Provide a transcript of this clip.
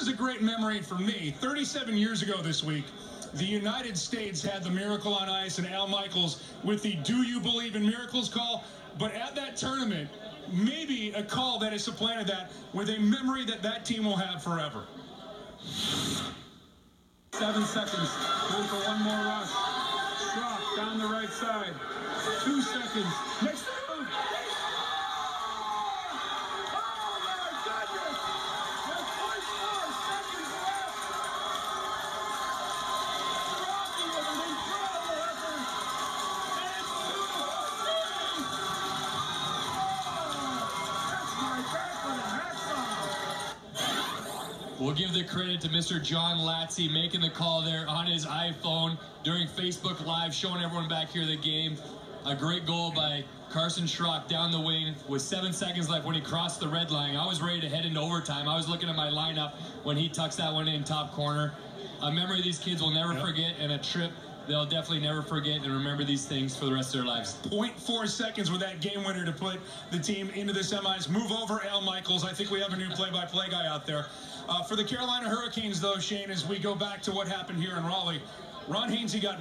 is a great memory for me. 37 years ago this week, the United States had the Miracle on Ice and Al Michaels with the Do You Believe in Miracles call. But at that tournament, maybe a call that has supplanted that with a memory that that team will have forever. Seven seconds. Time for one more rush. Drop down the right side. Two seconds. We'll give the credit to Mr. John Latzy making the call there on his iPhone during Facebook Live, showing everyone back here the game. A great goal by Carson Schrock down the wing with seven seconds left when he crossed the red line. I was ready to head into overtime. I was looking at my lineup when he tucks that one in top corner. A memory these kids will never Yep. forget and a trip they'll definitely never forget and remember these things for the rest of their lives. 0.4 seconds with that game winner to put the team into the semis. Move over, Al Michaels. I think we have a new play-by-play guy out there. Uh, for the Carolina Hurricanes, though, Shane, as we go back to what happened here in Raleigh, Ron Hainsey got